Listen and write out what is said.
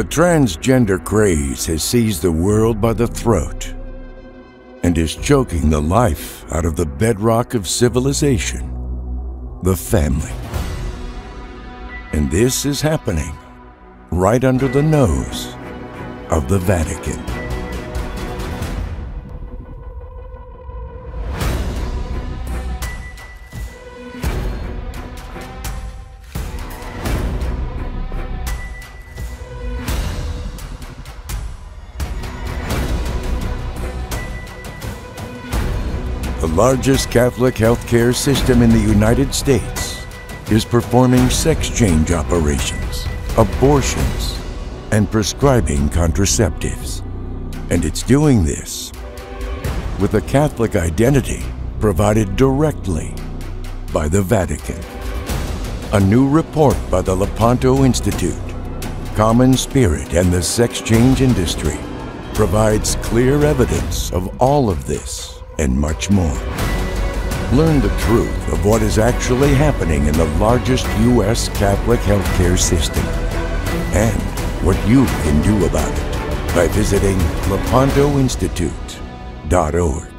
The transgender craze has seized the world by the throat and is choking the life out of the bedrock of civilization, the family. And this is happening right under the nose of the Vatican. The largest Catholic healthcare system in the United States is performing sex change operations, abortions, and prescribing contraceptives. And it's doing this with a Catholic identity provided directly by the Vatican. A new report by the Lepanto Institute, CommonSpirit and the Sex Change Industry, provides clear evidence of all of this and much more. Learn the truth of what is actually happening in the largest U.S. Catholic healthcare system and what you can do about it by visiting lepantoinstitute.org.